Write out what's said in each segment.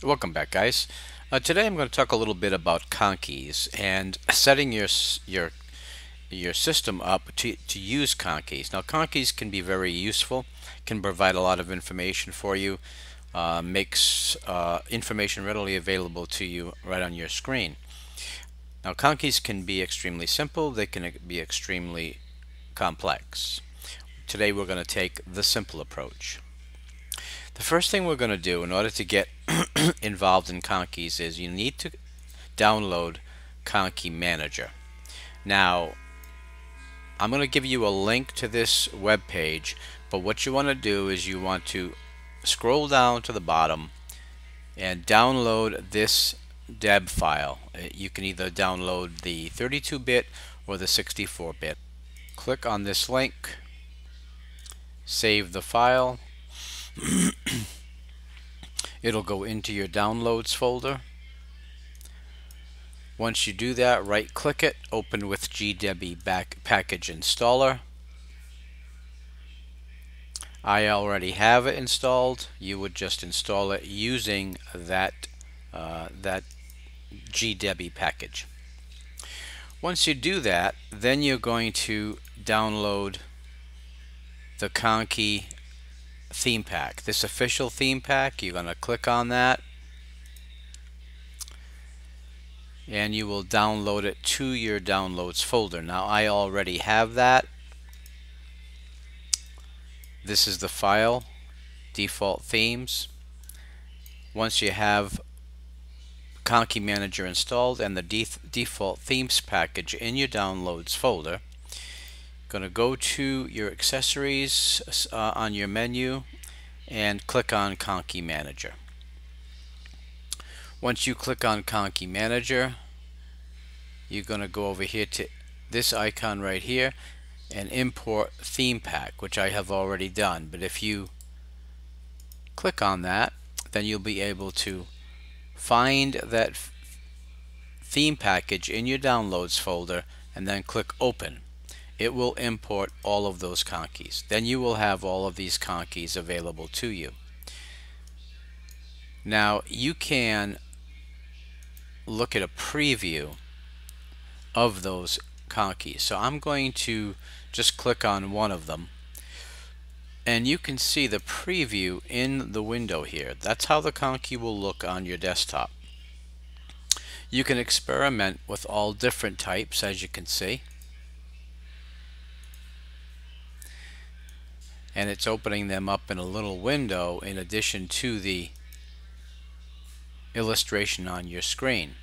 Welcome back guys. Uh, today I'm going to talk a little bit about Conkies and setting your your your system up to, to use Conkies. Now Conkies can be very useful, can provide a lot of information for you, uh, makes uh, information readily available to you right on your screen. Now Conkies can be extremely simple, they can be extremely complex. Today we're going to take the simple approach. The first thing we're going to do in order to get involved in Conkies is you need to download Conky Manager. Now, I'm going to give you a link to this web page, but what you want to do is you want to scroll down to the bottom and download this deb file. Uh, you can either download the 32-bit or the 64-bit. Click on this link, save the file, It'll go into your downloads folder. Once you do that, right click it, open with GDebi back package installer. I already have it installed. You would just install it using that uh, that GDebi package. Once you do that, then you're going to download the Conky theme pack. This official theme pack, you're going to click on that and you will download it to your downloads folder. Now I already have that. This is the file, default themes. Once you have Conky Manager installed and the default themes package in your downloads folder, going to go to your accessories uh, on your menu and click on Conky Manager. Once you click on Conky Manager, you're going to go over here to this icon right here and import theme pack, which I have already done. But if you click on that, then you'll be able to find that theme package in your downloads folder and then click open it will import all of those conkies. Then you will have all of these conkies available to you. Now you can look at a preview of those conkies. So I'm going to just click on one of them and you can see the preview in the window here. That's how the Conky will look on your desktop. You can experiment with all different types as you can see. And it's opening them up in a little window in addition to the illustration on your screen.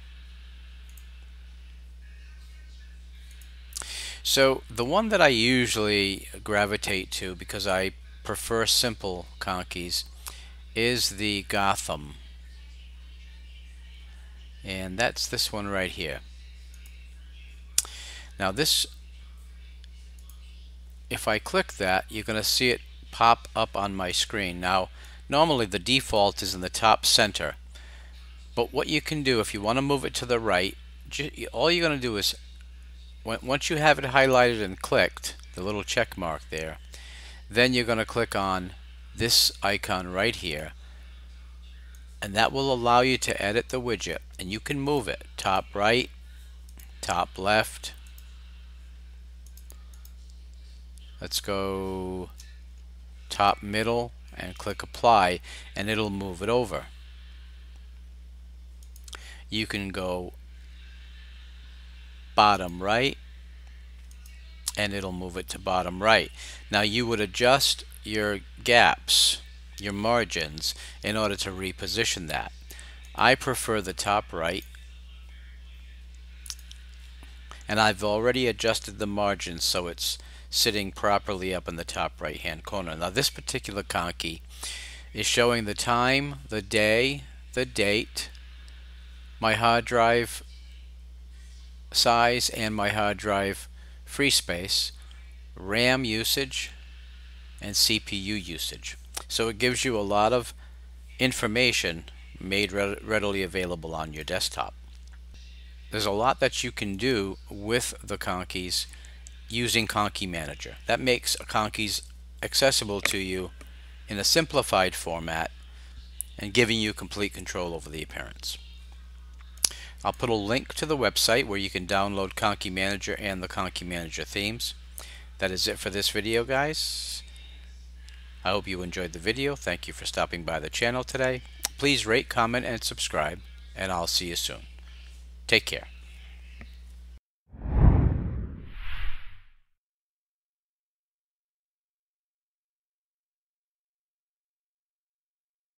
So the one that I usually gravitate to because I prefer simple conkies is the Gotham and that's this one right here. Now this if I click that, you're going to see it pop up on my screen. Now, normally the default is in the top center, but what you can do if you want to move it to the right, all you're going to do is, once you have it highlighted and clicked, the little check mark there, then you're going to click on this icon right here, and that will allow you to edit the widget, and you can move it top right, top left, let's go top middle and click apply and it'll move it over. You can go bottom right and it'll move it to bottom right. Now you would adjust your gaps your margins in order to reposition that. I prefer the top right and I've already adjusted the margins so it's sitting properly up in the top right hand corner. Now this particular conky is showing the time, the day, the date, my hard drive size and my hard drive free space, RAM usage, and CPU usage. So it gives you a lot of information made readily available on your desktop. There's a lot that you can do with the Conkies using Conky Manager. That makes Conkies accessible to you in a simplified format and giving you complete control over the appearance. I'll put a link to the website where you can download Conky Manager and the Conky Manager themes. That is it for this video guys. I hope you enjoyed the video. Thank you for stopping by the channel today. Please rate, comment, and subscribe, and I'll see you soon. Take care.